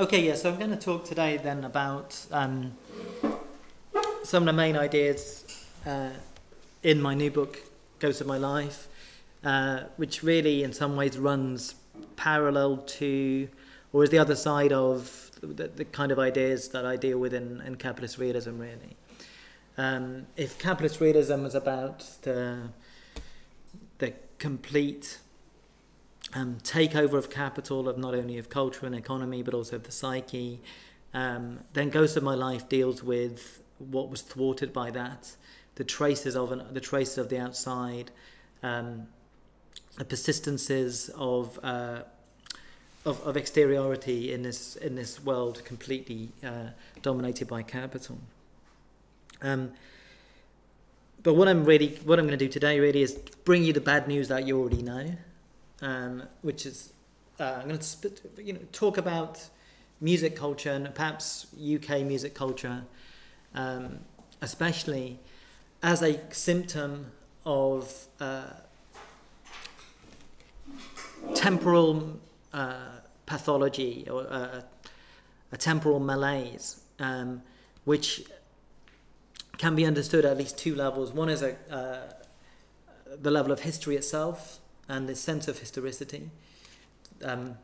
Okay, yeah, so I'm going to talk today then about um, some of the main ideas uh, in my new book, Ghosts of My Life, uh, which really in some ways runs parallel to, or is the other side of the, the kind of ideas that I deal with in, in capitalist realism, really. Um, if capitalist realism was about the, the complete um, takeover of capital of not only of culture and economy but also of the psyche. Um, then Ghost of My Life deals with what was thwarted by that, the traces of an, the traces of the outside, um, the persistences of, uh, of of exteriority in this in this world completely uh, dominated by capital. Um, but what I'm really what I'm going to do today really is bring you the bad news that you already know um, which is uh, I'm going to sp- you know talk about music culture and perhaps UK music culture, um, especially as a symptom of uh, temporal uh, pathology or uh, a temporal malaise, um, which can be understood at least two levels. One is a, uh, the level of history itself, and this sense of historicity. Um,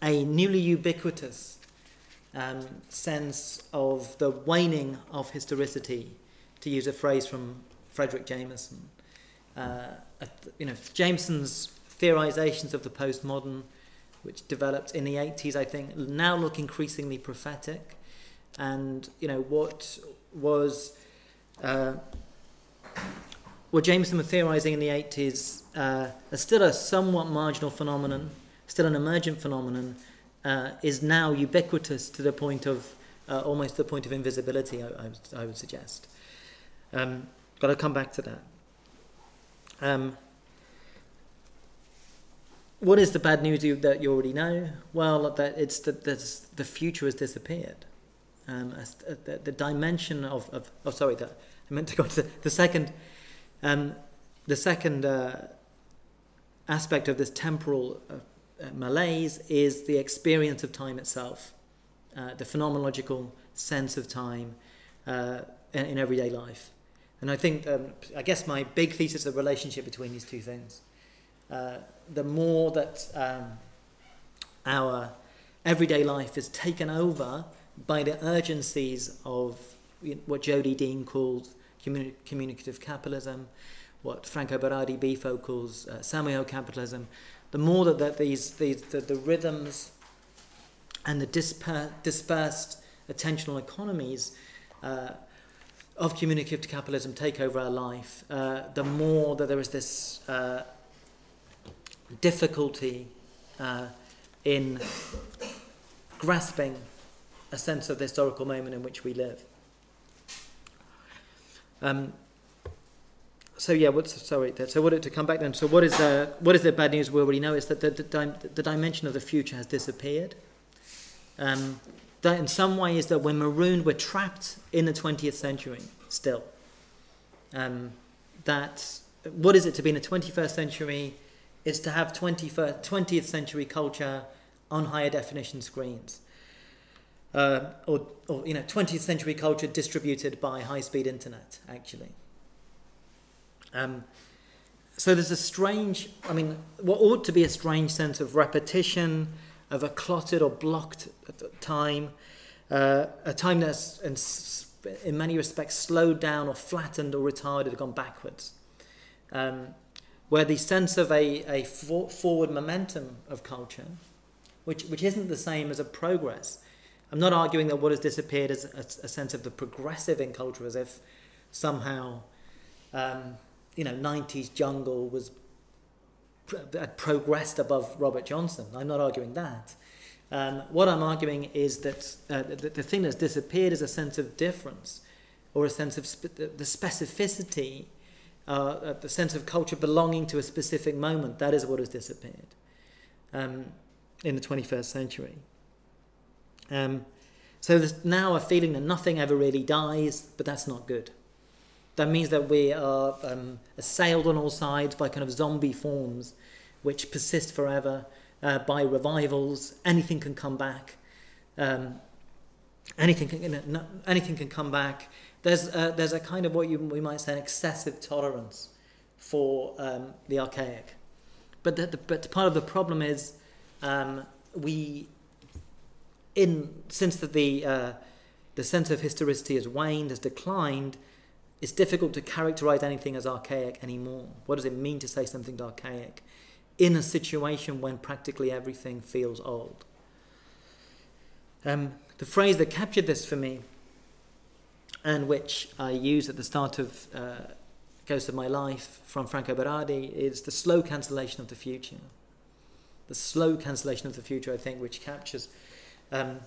a newly ubiquitous um, sense of the waning of historicity, to use a phrase from Fredric Jameson. Uh, you know, Jameson's theorizations of the postmodern, which developed in the 80s, I think, now look increasingly prophetic. And, you know, what was uh, what Jameson was theorizing in the 80s uh, is still a somewhat marginal phenomenon, still an emergent phenomenon, uh, is now ubiquitous to the point of uh, almost the point of invisibility, I, I, would, I would suggest. Um, got to come back to that. Um, what is the bad news you, that you already know? Well, that it's that the future has disappeared. Um, the, the, dimension of, of oh sorry, that I meant to go to the, the second um, the second uh, aspect of this temporal uh, uh, malaise is the experience of time itself, uh, the phenomenological sense of time uh, in, in, everyday life. And I think, um, I guess my big thesis is the relationship between these two things. Uh, the more that um, our everyday life is taken over by the urgencies of what Jodi Dean calls communi- communicative capitalism, what Franco Berardi Bifo calls uh, semio-capitalism, the more that, that these, these the, the rhythms and the disper- dispersed attentional economies uh, of communicative capitalism take over our life, uh, the more that there is this uh, difficulty uh, in grasping a sense of the historical moment in which we live. Um, so yeah, what's sorry? So what to come back then? So what is the what is the bad news? We already know is that the, the, the dimension of the future has disappeared. Um, that in some ways that we're marooned, we're trapped in the 20th century still. Um, that what is it to be in the 21st century? Is to have 21st, 20th century culture on higher definition screens uh, or, or you know 20th century culture distributed by high-speed internet actually. Um, so there's a strange i mean what ought to be a strange sense of repetition of a clotted or blocked time uh, a time that's in, in, many respects slowed down or flattened or retarded or gone backwards. Um, where the sense of a, a for, forward momentum of culture which, which isn't the same as a progress I'm not arguing that what has disappeared is a, a sense of the progressive in culture, as if somehow, um, you know, 90s jungle was had progressed above Robert Johnson. I'm not arguing that. Um, what I'm arguing is that uh, the, the, thing that's disappeared is a sense of difference, or a sense of the specificity, uh, the sense of culture belonging to a specific moment. That is what has disappeared um, in the 21st century. Um, so there's now a feeling that nothing ever really dies, but that's not good. That means that we are um, assailed on all sides by kind of zombie forms which persist forever. uh, by revivals. Anything can come back. Um, anything can, you know, anything can come back. There's a, there's a kind of what you, we might say an excessive tolerance for um, the archaic. But the, the, but part of the problem is um, we in since the the, uh, the sense of historicity has waned, has declined, it's difficult to characterize anything as archaic anymore. What does it mean to say something archaic in a situation when practically everything feels old? Um, the phrase that captured this for me, and which I use at the start of uh, Ghost of My Life from Franco Berardi, is the slow cancellation of the future. The slow cancellation of the future, I think, which captures um,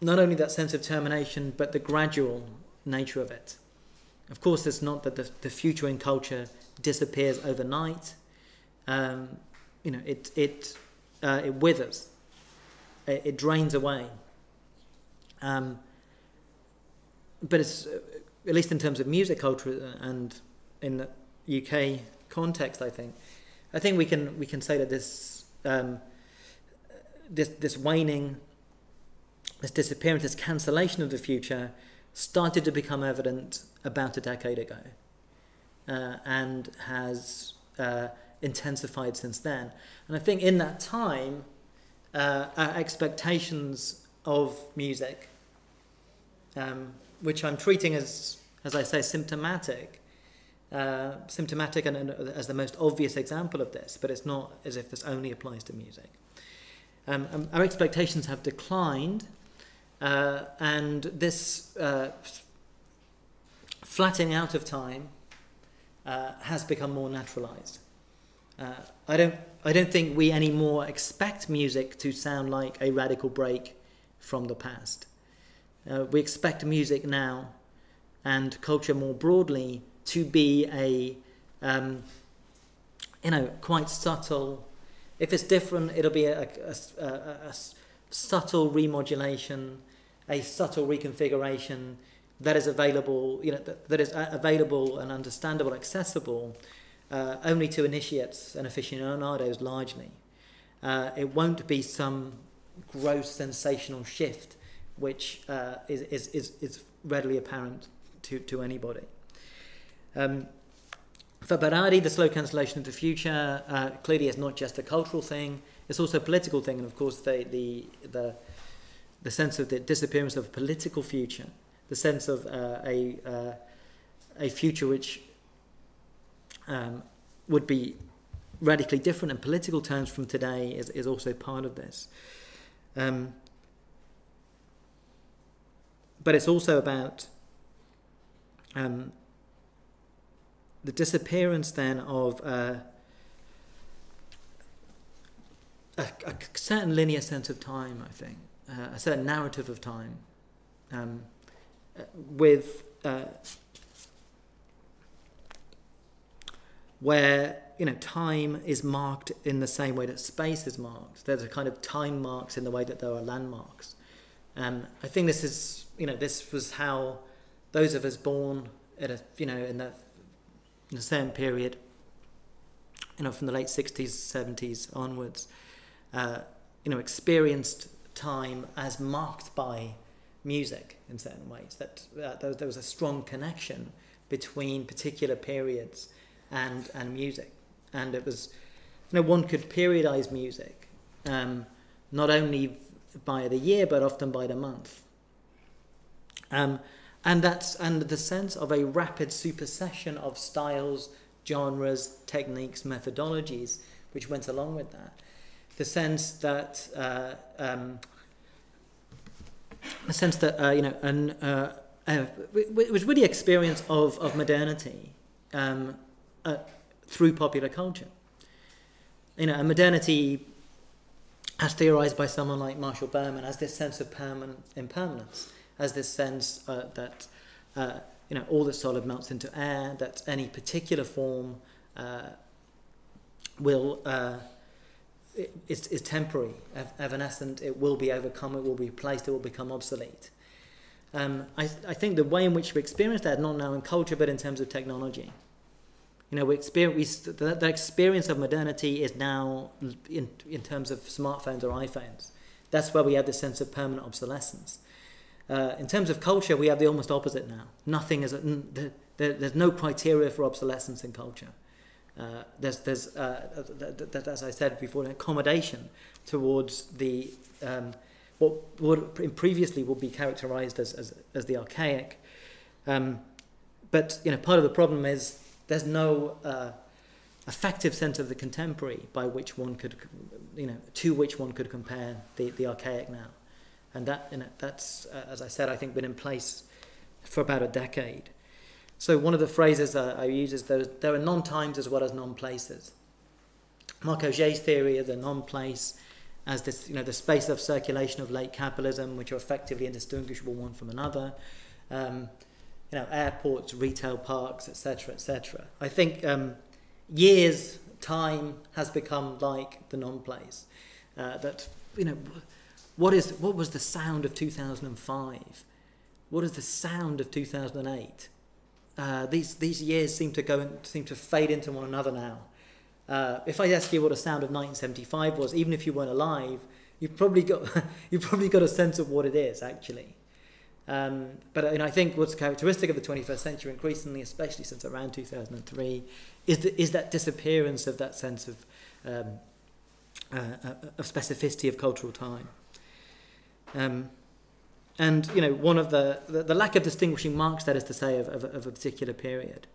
not only that sense of termination, but the gradual nature of it. Of course, it's not that the, the future in culture disappears overnight. Um, you know, it, it, uh, it withers, it, it drains away. Um, but it's, uh, at least in terms of music culture and in the UK context, I think, I think we can, we can say that this, um, this, this waning, this disappearance, this cancellation of the future started to become evident about a decade ago uh, and has uh, intensified since then. And I think in that time, uh, our expectations of music, um, which I'm treating as, as I say, symptomatic, uh, symptomatic and, and, as the most obvious example of this, but it's not as if this only applies to music. Um, um, our expectations have declined, uh, and this uh, flattening out of time uh, has become more naturalized. Uh, I don't, I don't think we anymore expect music to sound like a radical break from the past. Uh, we expect music now and culture more broadly to be a, um, you know, quite subtle. If it's different, it'll be a, a, a, a subtle remodulation, a subtle reconfiguration that is available, you know, that, that is available and understandable, accessible, uh, only to initiates and aficionados largely. Uh, it won't be some gross sensational shift which uh, is, is, is, is readily apparent to, to anybody. Um, for Berardi, the slow cancellation of the future uh, clearly is not just a cultural thing, it's also a political thing, and of course, the, the, the, the sense of the disappearance of a political future the sense of uh, a, uh, a future which um, would be radically different in political terms from today is, is also part of this. Um, but it's also about um, the disappearance then of uh, a, a, certain linear sense of time, I think, uh, a certain narrative of time. Um, with uh, where you know time is marked in the same way that space is marked. There's a kind of time marks in the way that there are landmarks. Um, I think this is you know this was how those of us born at a you know in that in period, you know from the late 60s 70s onwards, uh, you know experienced time as marked by music in certain ways. That, there was a strong connection between particular periods and and music, and it was, you know, one could periodize music, um, not only by the year but often by the month. Um, and that's and the sense of a rapid supersession of styles, genres, techniques, methodologies, which went along with that. The sense that uh, um, a sense that uh, you know, an, uh, uh, it was really experience of of modernity um, uh, through popular culture. You know, and modernity, as theorized by someone like Marshall Berman, has this sense of permanent impermanence, has this sense uh, that uh, you know all that's solid melts into air, that any particular form will is, is temporary, evanescent, it will be overcome, it will be replaced, it will become obsolete. Um, I, I think the way in which we experience that, not now in culture, but in terms of technology, You know, we experience, we, the, the experience of modernity is now in, in terms of smartphones or iPhones. That's where we have this sense of permanent obsolescence. Uh, in terms of culture, we have the almost opposite now. Nothing is, there, there's no criteria for obsolescence in culture. Uh, there's, there's uh, as I said before, an accommodation towards the um, what would previously would be characterized as, as, as the archaic. Um, but you know, part of the problem is there's no uh, effective sense of the contemporary by which one could, you know, to which one could compare the, the archaic now. And that, you know, that's, uh, as I said, I think been in place for about a decade. So one of the phrases uh, I use is there, there are non-times as well as non-places. Marc Augé's theory of the non-place as this, you know, the space of circulation of late capitalism, which are effectively indistinguishable one from another. Um, you know, airports, retail parks, etc., etc. I think um, years time has become like the non-place. Uh, that you know, what is what was the sound of 2005? What is the sound of 2008? Uh, these these years seem to go and seem to fade into one another now. Uh, if I ask you what a sound of 1975 was, even if you weren't alive, you've probably got you've probably got a sense of what it is actually. Um, but know, I think what's characteristic of the 21st century, increasingly, especially since around 2003, is, the, is that disappearance of that sense of, um, uh, uh, of specificity of cultural time. Um, and you know, one of the, the, the, lack of distinguishing marks, that is to say, of, of, of a particular period.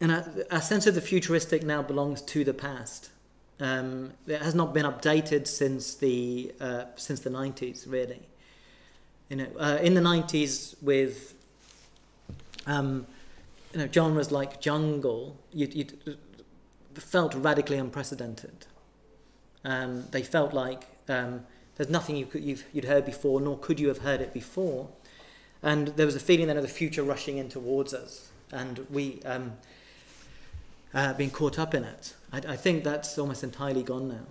And our, our sense of the futuristic now belongs to the past. Um, it has not been updated since the uh, since the 90s, really. You know, uh, in the 90s, with um, you know genres like jungle, you, you felt radically unprecedented. Um, they felt like um, there's nothing you could, you've, you'd heard before, nor could you have heard it before. And there was a feeling then of the future rushing in towards us, and we um, uh, being caught up in it. I, I, think that's almost entirely gone now.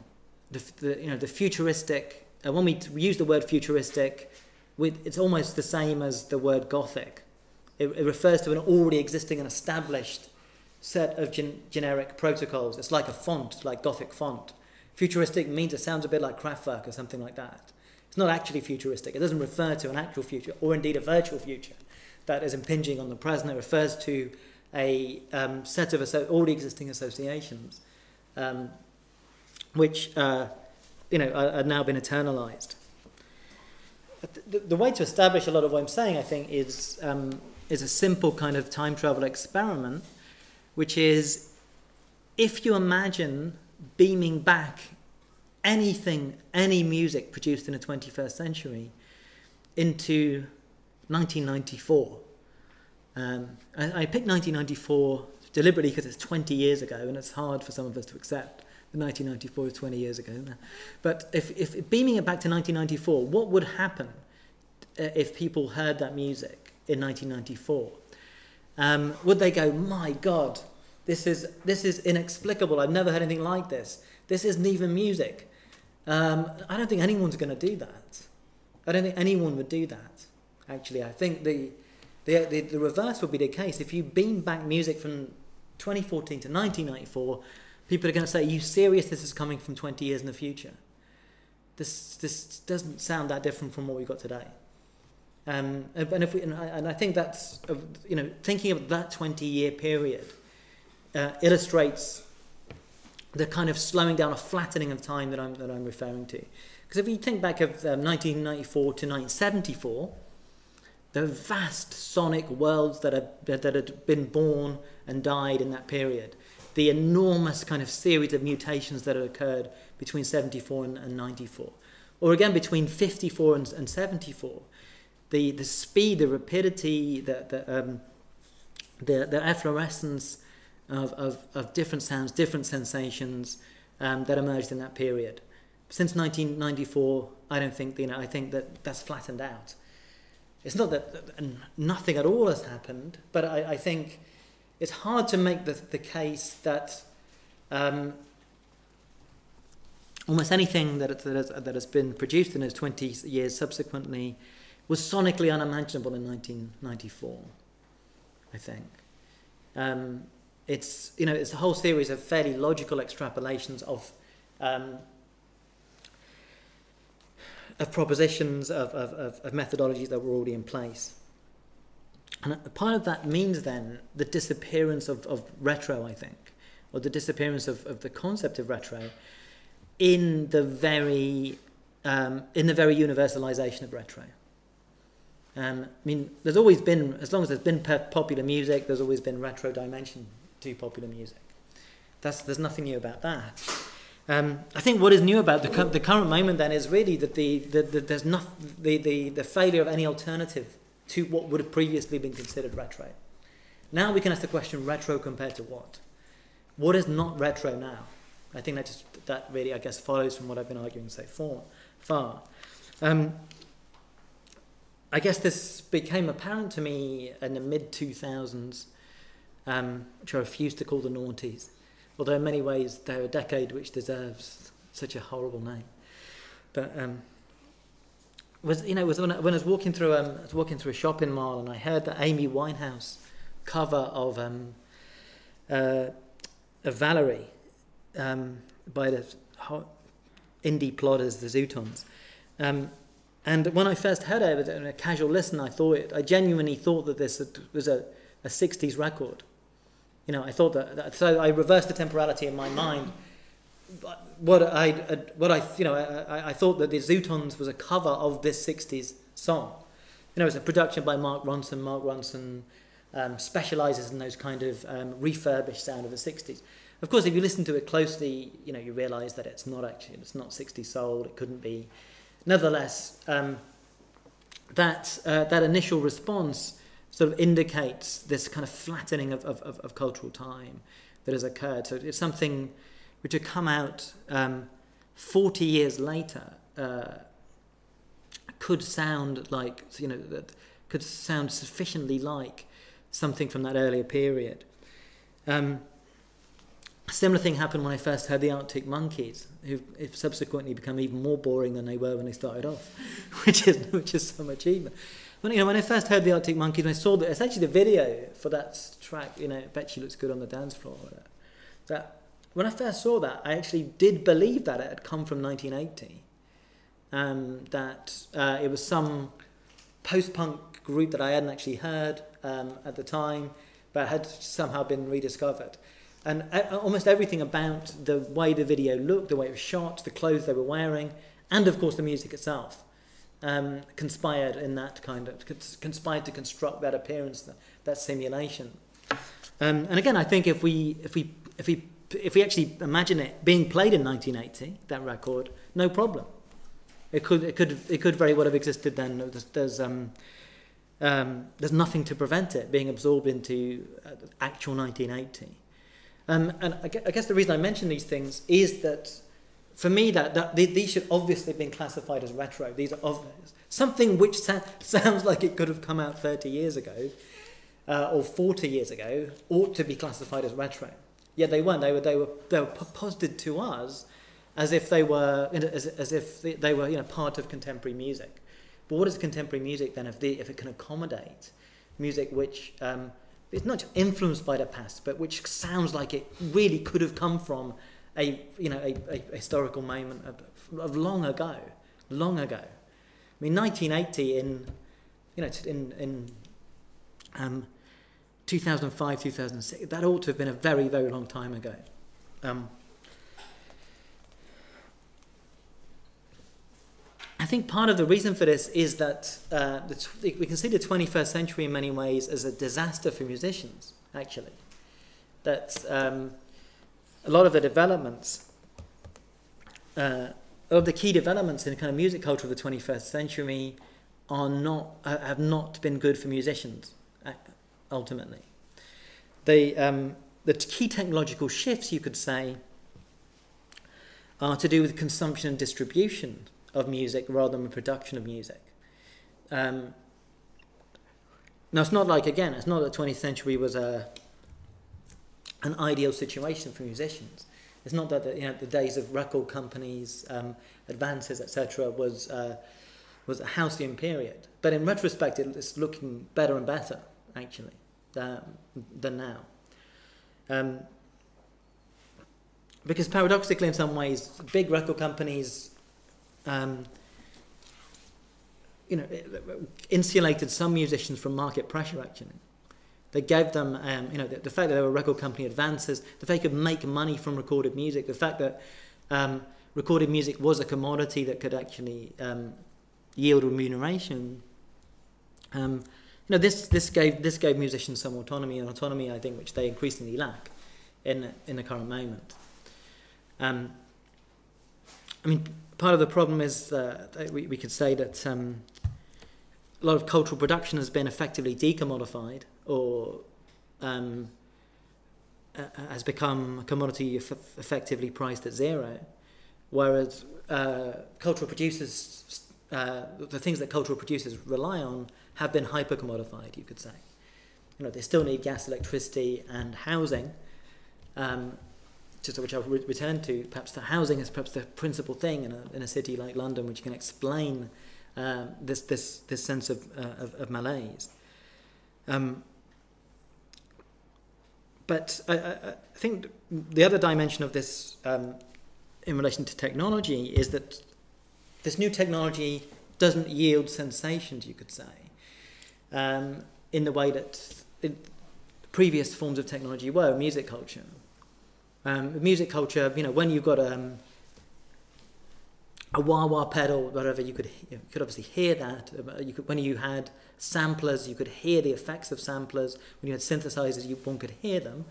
The, the you know the futuristic. Uh, when we, we use the word futuristic, with, it's almost the same as the word Gothic. It, it refers to an already existing and established set of gen, generic protocols. It's like a font, like Gothic font. Futuristic means it sounds a bit like Kraftwerk or something like that. It's not actually futuristic. It doesn't refer to an actual future or indeed a virtual future that is impinging on the present. It refers to a um, set of already existing associations, um, which uh, you know are, are, now been eternalized. The, the, way to establish a lot of what I'm saying, I think, is um, is a simple kind of time travel experiment, which is if you imagine beaming back anything, any music produced in the 21st century into 1994 um, I, I, picked 1994 deliberately because it's 20 years ago, and it's hard for some of us to accept that 1994 is 20 years ago. But if, if beaming it back to 1994, what would happen uh, if people heard that music in 1994? Um, would they go, my God, this is, this is inexplicable. I've never heard anything like this. This isn't even music. Um, I don't think anyone's going to do that. I don't think anyone would do that. Actually, I think the the, the, the reverse would be the case. If you beam back music from 2014 to 1994, people are going to say, Are you serious? This is coming from 20 years in the future. This, this doesn't sound that different from what we've got today. Um, and, if we, and, I, and I think that's, you know, thinking of that 20 year period uh, illustrates the kind of slowing down, a flattening of time that I'm, that I'm referring to. Because if you think back of um, 1994 to 1974, the vast sonic worlds that have, that had been born and died in that period, the enormous kind of series of mutations that had occurred between 74 and, and 94, or again between 54 and, and 74, the, the speed, the rapidity, the, the, um, the, the efflorescence of, of, of different sounds, different sensations um, that emerged in that period. Since 1994, I don't think, you know, I think that that's flattened out it's not that nothing at all has happened, but I, I think it's hard to make the, the case that um, almost anything that, that, has, that has been produced in those 20 years subsequently was sonically unimaginable in 1994, I think. Um, it's you know it's a whole series of fairly logical extrapolations of um, of propositions of, of, of, methodologies that were already in place. And part of that means then the disappearance of, of retro, I think, or the disappearance of, of the concept of retro in the very um, in the very universalization of retro. Um, I mean, there's always been, as long as there's been popular music, there's always been retro dimension popular music. That's, there's nothing new about that. Um, I think what is new about the, the current moment then is really that the, the, the there's not, the, the, the failure of any alternative to what would have previously been considered retro. Now we can ask the question retro compared to what? What is not retro now? I think that just that really I guess follows from what I've been arguing so far. far. Um, I guess this became apparent to me in the mid 2000s, um, which I refuse to call the noughties, although in many ways they're a decade which deserves such a horrible name. But um, was you know was when I, when I was walking through um, I was walking through a shopping mall and I heard the Amy Winehouse cover of um, uh, Valerie um, by the indie plodders, the Zutons. Um, and when I first heard it, in a casual listen, I thought it, I genuinely thought that this was a, a 60s record. You know, I thought that, that so I reversed the temporality in my mind. But What I, what I, you know, I, I thought that the Zutons was a cover of this 60s song. You know, it's a production by Mark Ronson. Mark Ronson um, specializes in those kind of um, refurbished sound of the 60s. Of course, if you listen to it closely, you know, you realize that it's not actually, it's not 60s soul, it couldn't be nevertheless, um, that, uh, that initial response sort of indicates this kind of flattening of, of, of, of cultural time that has occurred. So it's something which had come out um, 40 years later uh, could sound like, you know, that could sound sufficiently like something from that earlier period. Um, a similar thing happened when I first heard the Arctic Monkeys, who have subsequently become even more boring than they were when they started off, which is which is some achievement. When you know when I first heard the Arctic Monkeys, I saw that it's actually the video for that track. You know, bet she looks good on the dance floor. That when I first saw that, I actually did believe that it had come from 1980. Um, that uh, it was some post-punk group that I hadn't actually heard um, at the time, but had somehow been rediscovered and uh, almost everything about the way the video looked, the way it was shot, the clothes they were wearing, and of course the music itself um, conspired in that kind of conspired to construct that appearance, that, that simulation. Um, and again, I think if we if we if we if we actually imagine it being played in 1980, that record, no problem. It could it could it could very well have existed then. There's there's, um, um, there's nothing to prevent it being absorbed into uh, actual 1980. Um, and I guess the reason I mention these things is that for me, that, that these should obviously have been classified as retro. These are obvious. Something which sa- sounds like it could have come out 30 years ago uh, or 40 years ago ought to be classified as retro. Yet they weren't. They were, they were, they were posited to us as if they were, as, as if they were you know, part of contemporary music. But what is contemporary music then if, the, if it can accommodate music which um, it's not influenced by the past, but which sounds like it really could have come from a you know a, a historical moment of, of, long ago, long ago. I mean, 1980 in you know in in um, 2005, 2006. That ought to have been a very very long time ago. Um, I think part of the reason for this is that uh, we can see the 21st century in many ways as a disaster for musicians, actually. That um, a lot of the developments, uh, of the key developments in the kind of music culture of the 21st century are not, uh, have not been good for musicians, ultimately. They, um, the key technological shifts, you could say, are to do with consumption and distribution of music rather than the production of music. Um, now, it's not like, again, it's not that the 20th century was a, an ideal situation for musicians. It's not that the, you know, the days of record companies, um, advances, etc., was, uh, was a halcyon period. But in retrospect, it's looking better and better, actually, than, than now. Um, because paradoxically, in some ways, big record companies, um, you know, insulated some musicians from market pressure. Actually, they gave them, um, you know, the, the, fact that they were record company advances, the fact they could make money from recorded music, the fact that um, recorded music was a commodity that could actually um, yield remuneration. Um, you know, this this gave this gave musicians some autonomy, and autonomy, I think, which they increasingly lack in in the current moment. Um, I mean, part of the problem is uh, we, we could say that um, a lot of cultural production has been effectively decommodified or um, uh, has become a commodity effectively priced at zero, whereas uh, cultural producers, uh, the things that cultural producers rely on have been hyper commodified, you could say. You know, they still need gas, electricity, and housing. Um, just which I'll re return to. Perhaps the housing is perhaps the principal thing in a, in a city like London, which can explain um, this this this sense of uh, of, of, malaise. Um, but I, I, think the other dimension of this, um, in relation to technology, is that this new technology doesn't yield sensations. You could say um, in the way that previous forms of technology were, music culture. Um, music culture, you know, when you've got um, a wah wah pedal, whatever, you could you could obviously hear that. Uh, you could, when you had samplers, you could hear the effects of samplers. When you had synthesizers, you one could hear them.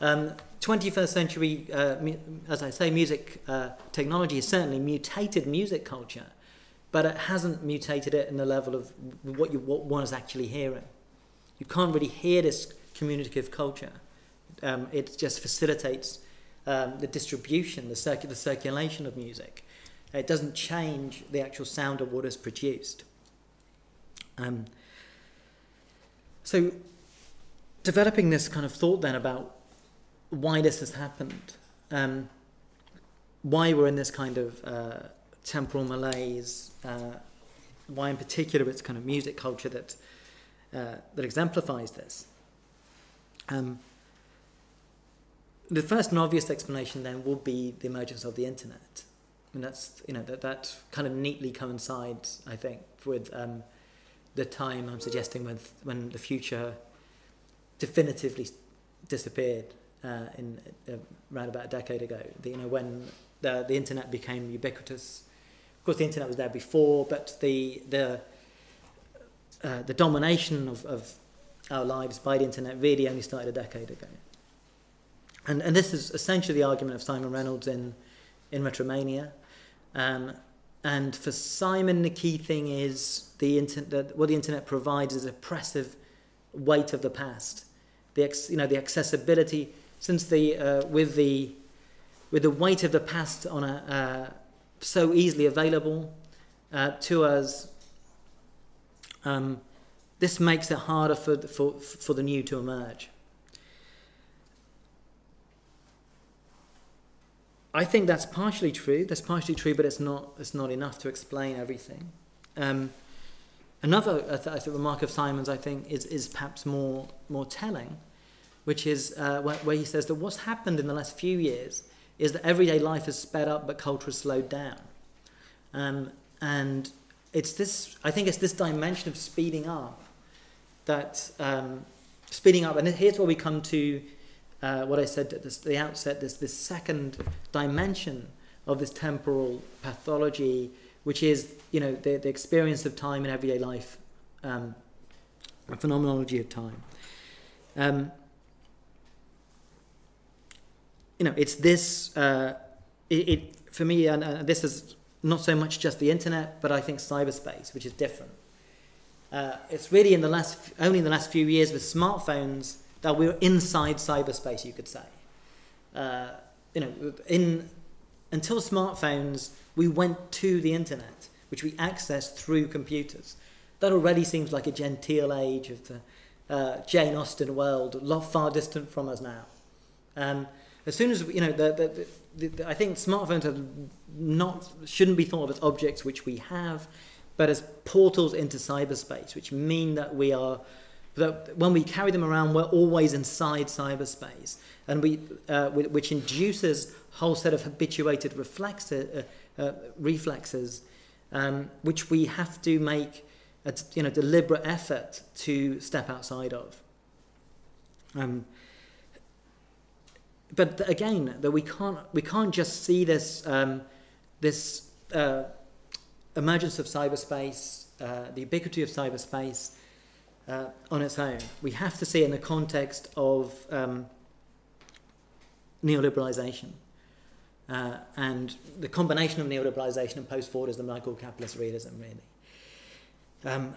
Um, 21st century, uh, as I say, music uh, technology has certainly mutated music culture but it hasn't mutated it in the level of what, you, what one is actually hearing. You can't really hear this communicative culture. Um, it just facilitates um, the distribution, the, circ the circulation of music. It doesn't change the actual sound of what is produced. Um, so, developing this kind of thought then about why this has happened, um, why we're in this kind of uh, temporal malaise, uh, why in particular it's kind of music culture that, uh, that exemplifies this. Um, the first and obvious explanation then would be the emergence of the internet. And that's, you know, that, that kind of neatly coincides, I think, with um, the time I'm suggesting with when the future definitively disappeared uh, in uh, around about a decade ago. The, you know, when the, the internet became ubiquitous Of course, the internet was there before, but the the uh, the domination of, of our lives by the internet really only started a decade ago. And and this is essentially the argument of Simon Reynolds in in Retromania. Um, and for Simon, the key thing is the internet. What the internet provides is oppressive weight of the past. The ex, you know the accessibility since the uh, with the with the weight of the past on a uh, so easily available uh, to us, um, this makes it harder for, for, for the new to emerge. I think that's partially true. That's partially true, but it's not, it's not enough to explain everything. Um, another I th- I th- remark of Simon's, I think, is, is perhaps more, more telling, which is uh, where, where he says that what's happened in the last few years is that everyday life has sped up, but culture has slowed down. Um, and it's this, I think it's this dimension of speeding up that, um, speeding up, and here's where we come to uh, what I said at this, the outset, this, this second dimension of this temporal pathology, which is, you know, the, the experience of time in everyday life, um, a phenomenology of time. Um, you know, it's this, uh, it, it, for me, and uh, this is not so much just the internet, but I think cyberspace, which is different. Uh, it's really in the last, only in the last few years with smartphones that we're inside cyberspace, you could say. Uh, you know, in, until smartphones, we went to the internet, which we accessed through computers. That already seems like a genteel age of the uh, Jane Austen world, a lot far distant from us now. Um, as soon as you know, the, the, the, I think smartphones are not shouldn't be thought of as objects which we have, but as portals into cyberspace, which mean that we are that when we carry them around, we're always inside cyberspace, and we, uh, which induces a whole set of habituated reflex, uh, uh, reflexes, um, which we have to make a you know, deliberate effort to step outside of. Um, but again, that we can't we can't just see this um, this uh, emergence of cyberspace, uh, the ubiquity of cyberspace uh, on its own. We have to see in the context of um, neoliberalization. Uh, and the combination of neoliberalization and post-Fordism, I call capitalist realism, really. Um,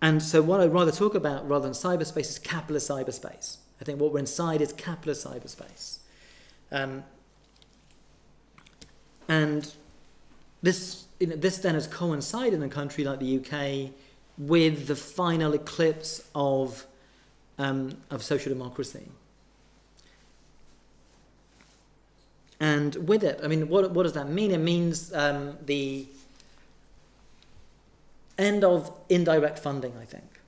and so what I'd rather talk about, rather than cyberspace, is capitalist cyberspace. I think what we're inside is capitalist cyberspace. Um, and this, you know, this then has coincided in a country like the UK with the final eclipse of, um, of social democracy. And with it, I mean, what, what does that mean? It means um, the end of indirect funding, I think,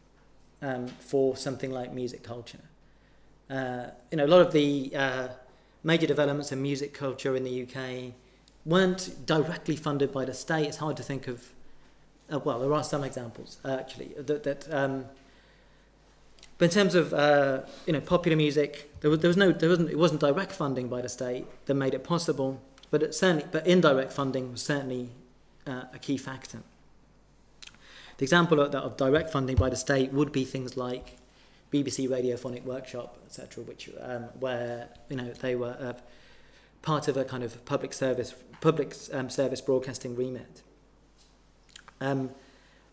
um, for something like music culture. Uh, you know, a lot of the uh, major developments in music culture in the UK weren't directly funded by the state. It's hard to think of, uh, well, there are some examples, uh, actually, that, that um, but in terms of uh, you know popular music, there was, there was no there wasn't it wasn't direct funding by the state that made it possible, but it certainly but indirect funding was certainly uh, a key factor. The example of, of direct funding by the state would be things like BBC Radiophonic Workshop, etc., which um, where you know they were uh, part of a kind of public service public um, service broadcasting remit. Um,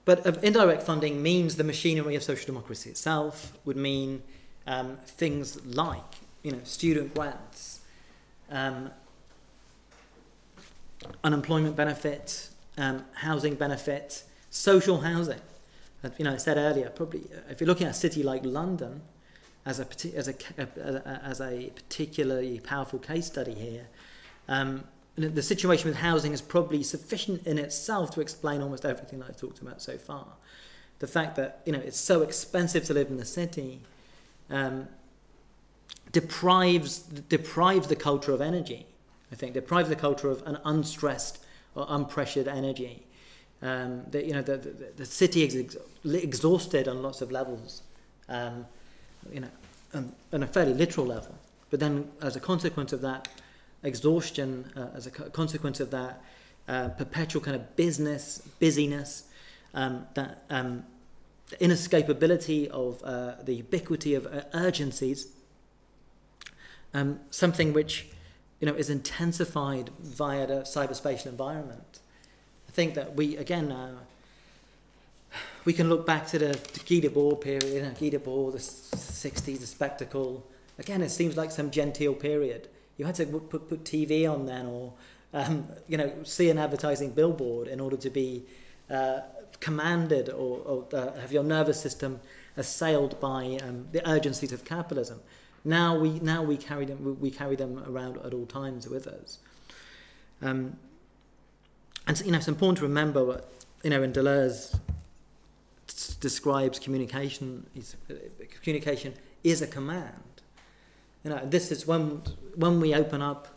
but uh, indirect funding means the machinery of social democracy itself, would mean um, things like you know, student grants, um, unemployment benefit, um, housing benefit, social housing. You know, I said earlier, probably if you're looking at a city like London as a, as a, as a particularly powerful case study here, um, the situation with housing is probably sufficient in itself to explain almost everything that I've talked about so far. The fact that you know it's so expensive to live in the city um, deprives deprives the culture of energy. I think deprives the culture of an unstressed or unpressured energy. Um, the, you know the, the, the city is ex exhausted on lots of levels, um, you know, um, on a fairly literal level. But then, as a consequence of that, exhaustion uh, as a consequence of that, uh, perpetual kind of business, busyness, um, that um, the inescapability of uh, the ubiquity of uh, urgencies, um, something which you know is intensified via the cyberspatial environment. I think that we again uh, we can look back to the, the Guy Debord period, you know, Guy Debord, the 60s, the spectacle. Again, it seems like some genteel period you had to put, put TV on then or um, you know see an advertising billboard in order to be uh, commanded or, or uh, have your nervous system assailed by um, the urgencies of capitalism. Now we now we carry them we carry them around at all times with us. Um, and you know it's important to remember what you know in Deleuze describes communication uh, communication is a command you know, this is when when we open up,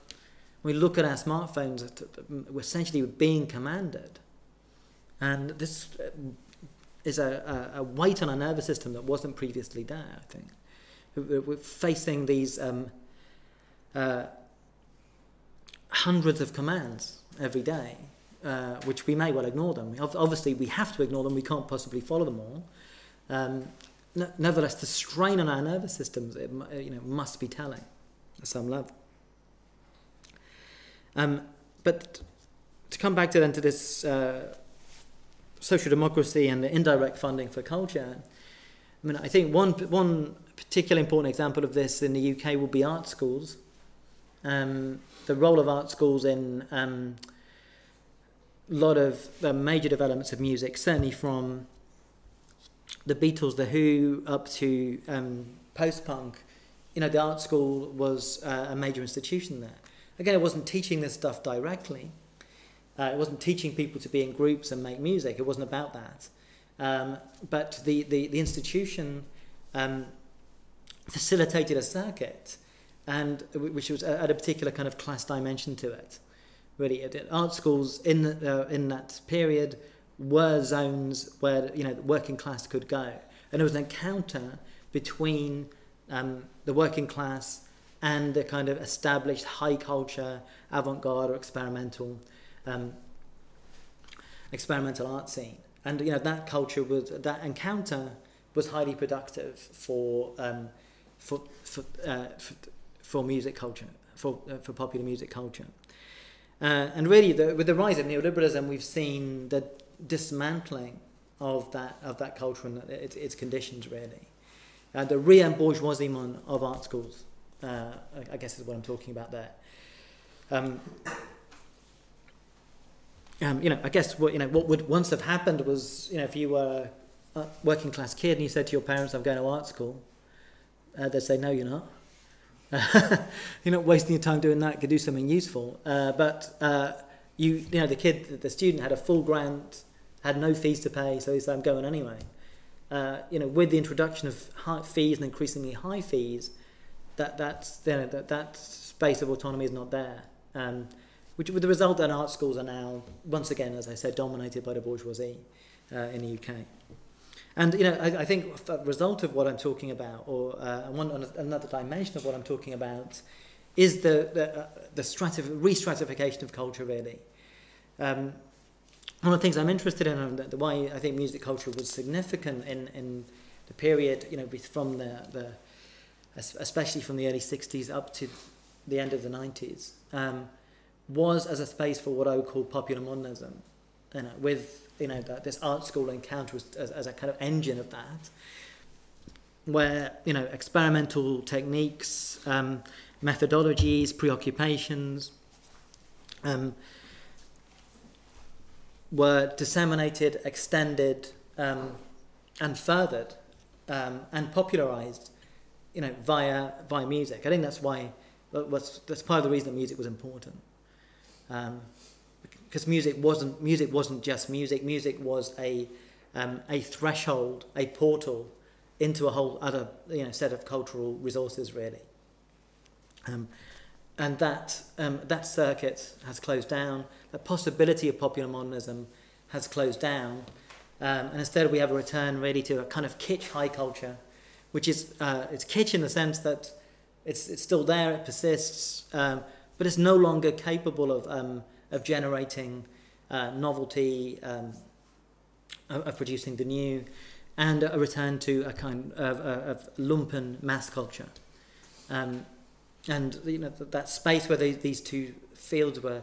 we look at our smartphones, we're essentially being commanded, and this uh, is a, a, weight on our nervous system that wasn't previously there. I think we're facing these um, uh, hundreds of commands every day, uh, which we may well ignore them. Obviously, we have to ignore them. We can't possibly follow them all. Um, nevertheless, the strain on our nervous systems it, you know, must be telling at some level. Um, but to come back to then to this uh, social democracy and the indirect funding for culture, I mean, I think one one particularly important example of this in the UK will be art schools. Um, the role of art schools in um, a lot of the major developments of music, certainly from the Beatles, the Who, up to um, post-punk, you know, the art school was uh, a major institution there. Again, it wasn't teaching this stuff directly. Uh, it wasn't teaching people to be in groups and make music. It wasn't about that. Um, but the, the, the institution um, facilitated a circuit, and which was at a particular kind of class dimension to it. Really, art schools in uh, in that period were zones where you know the working class could go, and there was an encounter between um, the working class and the kind of established high culture, avant-garde or experimental um, experimental art scene. And you know that culture was that encounter was highly productive for um, for for, uh, for, for music culture for uh, for popular music culture. Uh, and really, the, with the rise of neoliberalism, we've seen the dismantling of that of that culture and its, its conditions really, and the re-embourgeoisement of art schools. Uh, I guess is what I'm talking about there. Um, um, you know, I guess what you know what would once have happened was you know if you were a working class kid and you said to your parents, "I'm going to art school," uh, they'd say, "No, you're not. you're not wasting your time doing that. You could do something useful." Uh, but uh, you you know the kid, the student had a full grant, had no fees to pay, so he said, "I'm going anyway." Uh, you know, with the introduction of high fees and increasingly high fees, that that's you know, that that space of autonomy is not there. Um, which with the result that art schools are now, once again, as I said, dominated by the bourgeoisie uh, in the UK. And you know, I, I think a result of what I'm talking about, or uh, one another dimension of what I'm talking about, is the the, uh, the stratif- re-stratification of culture. Really, um, one of the things I'm interested in, and the, why I think music culture was significant in in the period, you know, from the the especially from the early 60s up to the end of the 90s. Um, was as a space for what I would call popular modernism, you know, with you know that this art school encounter as, as a kind of engine of that, where you know experimental techniques, um, methodologies, preoccupations, um, were disseminated, extended, um, and furthered, um, and popularized, you know, via via music. I think that's why that's, part of the reason that music was important um, because music wasn't music wasn't just music. Music was a um, a threshold, a portal into a whole other you know set of cultural resources really. Um, and that um, that circuit has closed down. The possibility of popular modernism has closed down, um, and instead we have a return really to a kind of kitsch high culture, which is uh, it's kitsch in the sense that it's it's still there, it persists, um, but it's no longer capable of, um, of generating uh, novelty, um, of, of, producing the new, and a return to a kind of, of lumpen mass culture. Um, and you know that space where they, these two fields were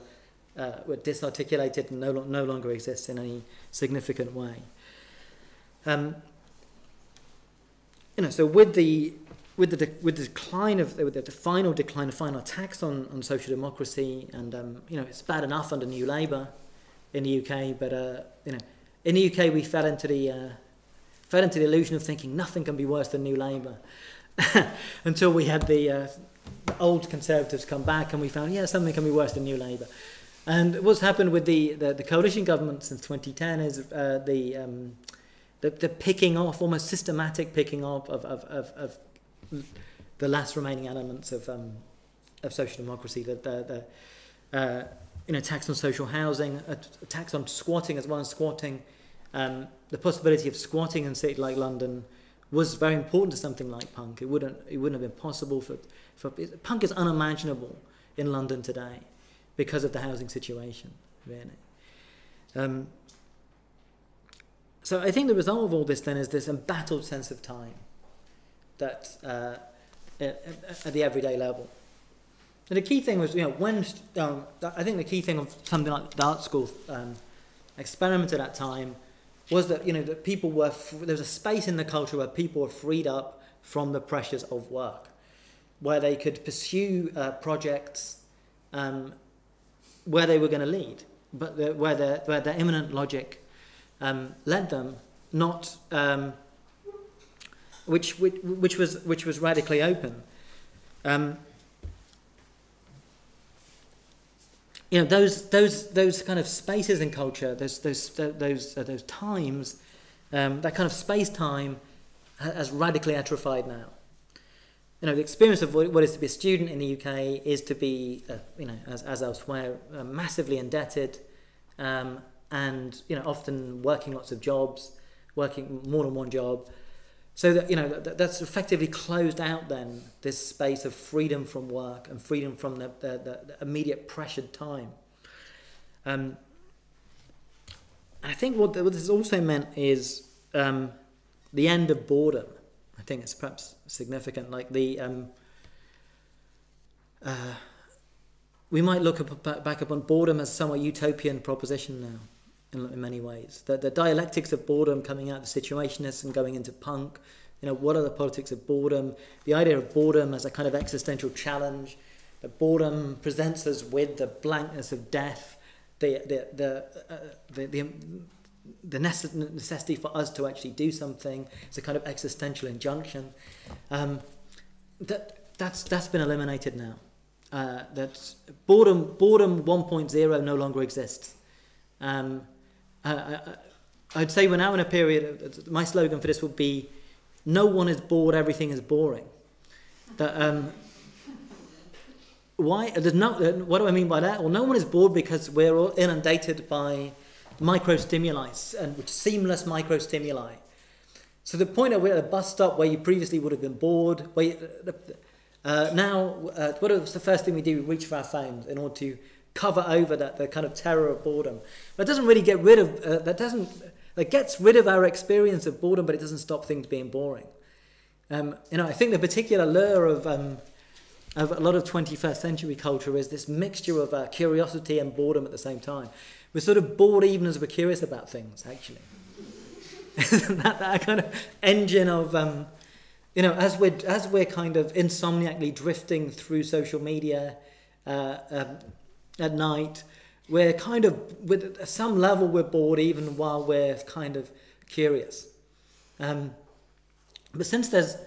uh, were disarticulated and no, no longer exists in any significant way. Um, you know, so with the with the, with the decline of with the, final decline of final attacks on, on social democracy, and um, you know it's bad enough under New Labour in the UK, but uh, you know in the UK we fell into the uh, fell into the illusion of thinking nothing can be worse than New Labour until we had the, uh, the old Conservatives come back and we found yeah something can be worse than New Labour. And what's happened with the, the, the coalition government since 2010 is uh, the, um, the the picking off, almost systematic picking off of, of, of, of the last remaining elements of um, of social democracy, the the, the uh, you know tax on social housing, a, tax on squatting as well as squatting. Um, the possibility of squatting in a city like London was very important to something like punk. It wouldn't it wouldn't have been possible for for punk is unimaginable in London today because of the housing situation, really. Um, so I think the result of all this then is this embattled sense of time that uh, at the everyday level. And the key thing was, you know, when um, I think the key thing of something like the art school um, experiment at that time was that you know that people were there was a space in the culture where people were freed up from the pressures of work, where they could pursue uh, projects um, where they were going to lead, but the, where their where their immanent logic um, led them, not um, which, which, which, was, which was radically open. Um, you know, those, those, those kind of spaces in culture, those, those, those, uh, those times Um, that kind of space time has radically atrophied now. You know, the experience of what it is to be a student in the UK is to be, uh, you know, as, as elsewhere, uh, massively indebted, um, and you know, often working lots of jobs, working more than one job. So that you know, that, that's effectively closed out then this space of freedom from work and freedom from the, the, the immediate pressured time. Um, I think what, what this also meant is um, the end of boredom. I think it's perhaps significant. Like the, um, uh, we might look up, back upon boredom as somewhat utopian proposition now, in, in many ways. The, the dialectics of boredom coming out of the situationists and going into punk. You know, what are the politics of boredom? The idea of boredom as a kind of existential challenge. That boredom presents us with the blankness of death the the the, uh, the, the the necessity for us to actually do something. It's a kind of existential injunction. Um, that that's that's been eliminated now. Uh, that boredom boredom 1.0 no longer exists. Um, I, I'd say we're now in a period. My slogan for this would be, "No one is bored. Everything is boring." That um, why there's no what do I mean by that? Well, no one is bored because we're all inundated by micro stimuli and seamless micro stimuli. So the point at a bus stop where you previously would have been bored, where you, uh, now uh, what is the first thing we do? We reach for our phones in order to cover over that the kind of terror of boredom. That doesn't really get rid of uh, that doesn't that gets rid of our experience of boredom, but it doesn't stop things being boring. Um, you know, I think the particular lure of um, of a lot of 21st century culture is this mixture of uh, curiosity and boredom at the same time. We're sort of bored even as we're curious about things, actually. that, that kind of engine of, um, you know, as we're, as we're kind of insomniacally drifting through social media uh, um, at night, we're kind of, with some level, we're bored even while we're kind of curious. Um, but since there's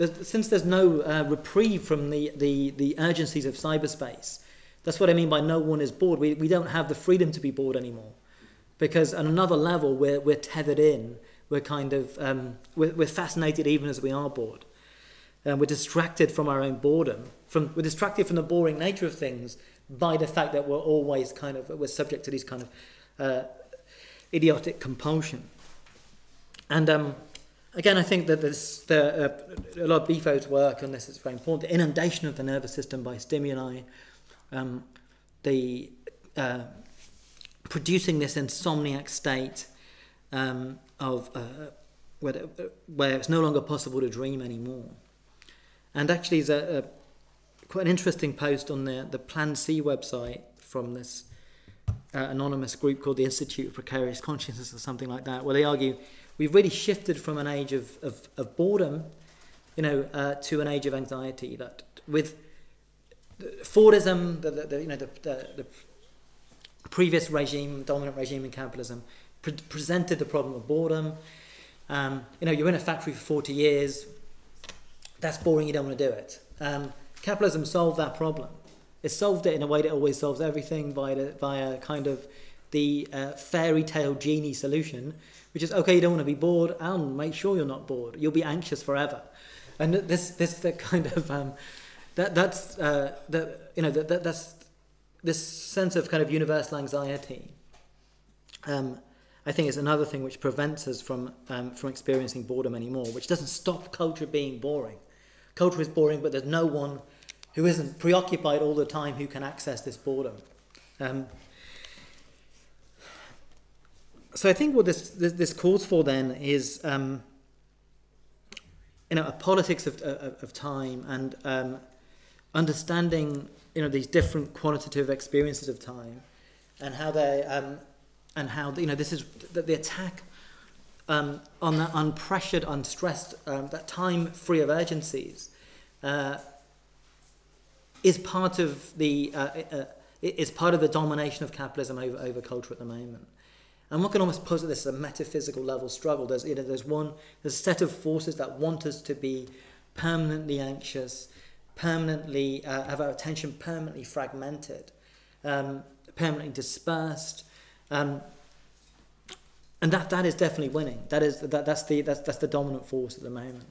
there's, since there's no uh, reprieve from the, the, the urgencies of cyberspace, that's what I mean by no one is bored. We, we don't have the freedom to be bored anymore. Because on another level, we're, we're tethered in. We're kind of, um, we're, we're fascinated even as we are bored. Um, we're distracted from our own boredom. From, we're distracted from the boring nature of things by the fact that we're always kind of, we're subject to these kind of uh, idiotic compulsion. And um, again, I think that there's the, uh, a lot of Bifo's work on this is very important. The inundation of the nervous system by stimuli, um, the uh, producing this insomniac state um, of uh, where, where it's no longer possible to dream anymore. And actually, there's a, a quite an interesting post on the the Plan C website from this uh, anonymous group called the Institute of Precarious Consciousness or something like that, where they argue we've really shifted from an age of, of, of boredom, you know, uh, to an age of anxiety. That with Fordism, the, the, the you know, the, the, the, previous regime, dominant regime in capitalism, pre- presented the problem of boredom. Um, you know, you're in a factory for 40 years. That's boring. You don't want to do it. Um, capitalism solved that problem. It solved it in a way that always solves everything by the, via kind of the uh, fairy tale genie solution, which is okay, you don't want to be bored, I'll make sure you're not bored. You'll be anxious forever. And this, this the kind of, um, that, that's, uh, the, you know, that, that, that's this sense of kind of universal anxiety. Um, I think is another thing which prevents us from, um, from experiencing boredom anymore, which doesn't stop culture being boring. Culture is boring, but there's no one who isn't preoccupied all the time who can access this boredom. Um, so I think what this, this, this calls for then is um, you know a politics of, of, of time and um, understanding you know these different quantitative experiences of time and how they um, and how you know this is the, the attack um, on that unpressured, unstressed, um, that time free of urgencies uh, is part of the uh, uh, is part of the domination of capitalism over, over culture at the moment. And one can almost posit this as a metaphysical level struggle. There's, you know, there's one, there's a set of forces that want us to be permanently anxious, permanently uh, have our attention permanently fragmented, um, permanently dispersed. Um, and that that is definitely winning. That is that that's the that's that's the dominant force at the moment.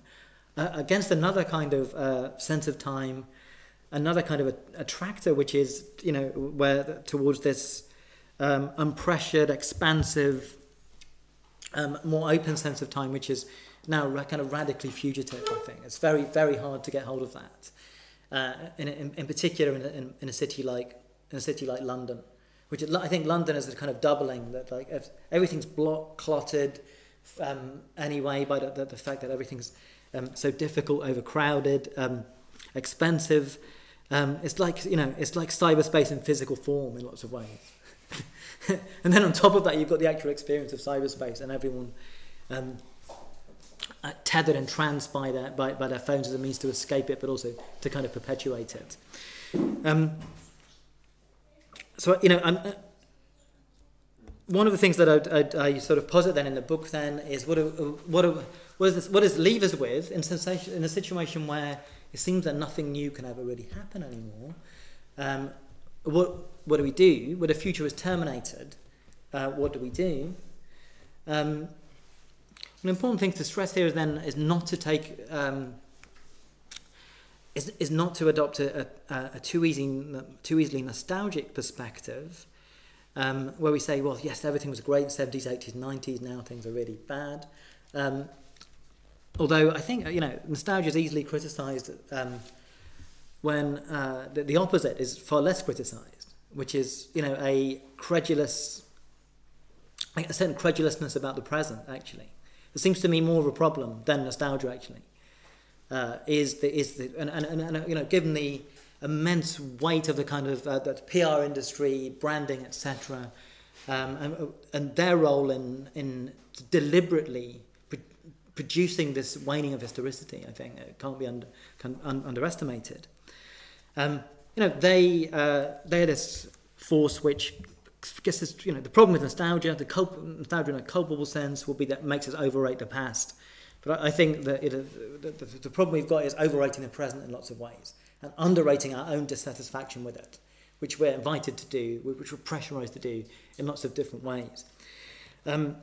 Uh, against another kind of uh, sense of time, another kind of a, attractor, which is you know where towards this um, unpressured, expansive, um, more open sense of time, which is now kind of radically fugitive. I think it's very very hard to get hold of that. Uh, in, in, in particular, in, in, in a city like in a city like London which I think London is a kind of doubling that like everything's block clotted um, anyway by the, the, the fact that everything's um, so difficult, overcrowded, um, expensive. Um, it's like you know, it's like cyberspace in physical form in lots of ways. and then on top of that, you've got the actual experience of cyberspace, and everyone um, uh, tethered and tranced by their by, by their phones as a means to escape it, but also to kind of perpetuate it. Um, so you know, uh, one of the things that I, I, I, sort of posit then in the book then is what what what is this, what does leave us with in, sensation, in a situation where it seems that nothing new can ever really happen anymore. Um, what what do we do? When the future is terminated, uh, what do we do? An important thing to stress here is then is not to take um, is, is not to adopt a, a, a too, easy, too easily nostalgic perspective um, where we say, well, yes, everything was great in 70s, 80s, 90s, now things are really bad. Um, although I think, you know, nostalgia is easily criticised um, when uh, the, the opposite is far less criticised, which is, you know, a credulous, a certain credulousness about the present, actually. It seems to me more of a problem than nostalgia, actually uh, is the is the and, and, and, and you know given the immense weight of the kind of uh, that PR industry, branding, etc., um, and, and their role in in deliberately producing this waning of historicity, I think it can't be under, can, un, underestimated. Um, you know, they uh, they're this force which guess this, you know the problem with nostalgia, the culp- nostalgia in a culpable sense, will be that makes us overrate the past but I think that it, the, the, the problem we've got is overrating the present in lots of ways and underrating our own dissatisfaction with it, which we're invited to do, which we're pressurized to do in lots of different ways. Um,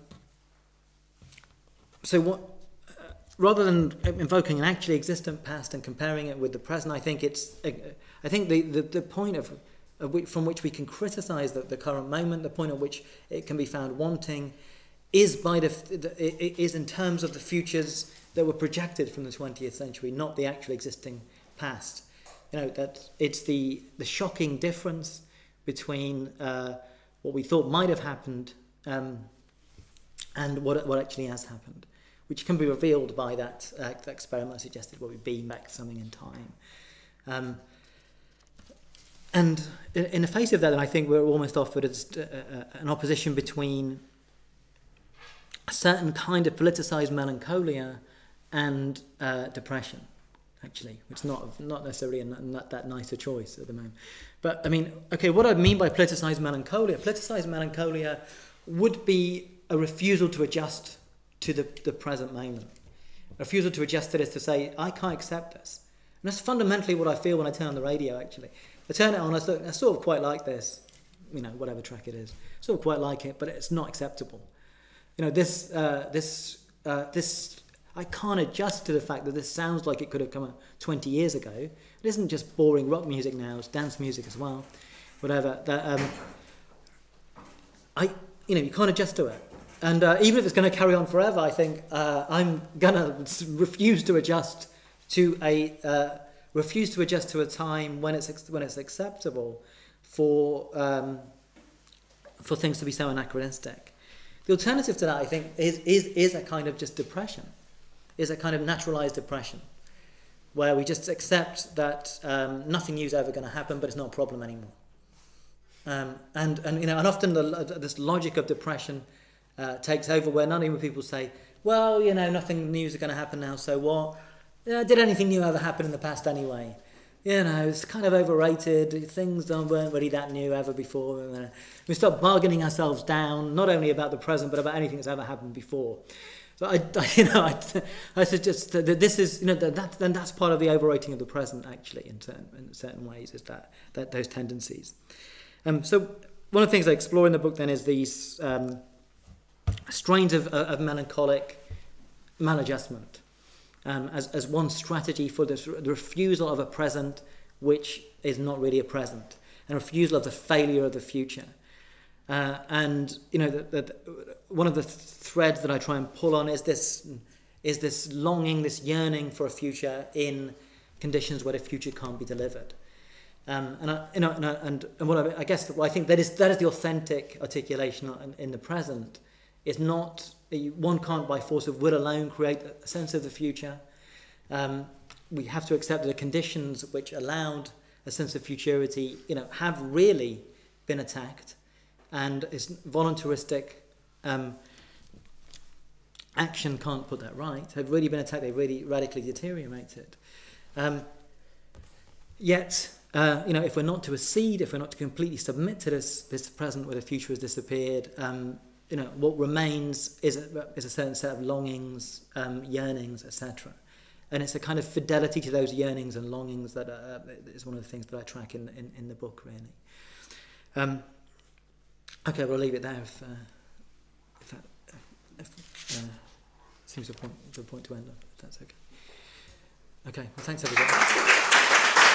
so what, uh, rather than invoking an actually existent past and comparing it with the present, I think it's, uh, I think the, the, the point of, from which we can criticize the, the current moment, the point at which it can be found wanting, is by the, the is in terms of the futures that were projected from the 20th century, not the actual existing past. You know that it's the the shocking difference between uh, what we thought might have happened um, and what what actually has happened, which can be revealed by that, uh, that experiment I suggested, where we beam back something in time. Um, and in, the face of that, I think we're almost offered uh, uh an opposition between a certain kind of politicized melancholia and uh, depression, actually, which is not, not necessarily a, not that nice a choice at the moment. But I mean, okay, what I mean by politicized melancholia, politicized melancholia would be a refusal to adjust to the, the present moment. A refusal to adjust to this to say, I can't accept this. And that's fundamentally what I feel when I turn on the radio, actually. I turn it on, I sort, I sort of quite like this, you know, whatever track it is. Sort of quite like it, but it's not acceptable you know, this, uh, this, uh, this, I can't adjust to the fact that this sounds like it could have come out 20 years ago. It isn't just boring rock music now, it's dance music as well, whatever. That, um, I, you know, you can't adjust to it. And uh, even if it's going to carry on forever, I think uh, I'm going to refuse to adjust to a, uh, refuse to adjust to a time when it's, when it's acceptable for, um, for things to be so anachronistic. The alternative to that, I think, is, is, is a kind of just depression, is a kind of naturalized depression, where we just accept that um, nothing new is ever going to happen, but it's not a problem anymore. Um, and, and, you know, and often the, this logic of depression uh, takes over where not even people say, well, you know, nothing new is going to happen now, so what? Yeah, did anything new ever happen in the past anyway? you know, it's kind of overrated. Things weren't really that new ever before. We start bargaining ourselves down, not only about the present, but about anything that's ever happened before. So I, I you know, I, I suggest that this is, you know, that, then that's part of the overrating of the present, actually, in certain, in certain ways, is that, that those tendencies. Um, so one of the things I explore in the book then is these, um, strains of, uh, of melancholic maladjustment um, as, as one strategy for this, the refusal of a present which is not really a present, and refusal of the failure of the future. Uh, and you know, the, one of the threads that I try and pull on is this is this longing, this yearning for a future in conditions where the future can't be delivered. Um, and, I, you know, and, I, and, and what I, I guess what I think that is that is the authentic articulation in, in the present. Is not one can't by force of will alone create a sense of the future. Um, we have to accept that the conditions which allowed a sense of futurity, you know, have really been attacked, and it's voluntaristic um, action can't put that right. Have really been attacked. They've really radically deteriorated. Um, yet, uh, you know, if we're not to accede, if we're not to completely submit to this this present where the future has disappeared, um, you know, what remains is a, is a certain set of longings, um, yearnings, etc. And it's a kind of fidelity to those yearnings and longings that uh, is one of the things that I track in, in, in the book, really. Um, okay, we'll leave it there if, uh, if, that, if uh, seems a point, a point to end on, if that's okay. Okay, well, thanks everybody.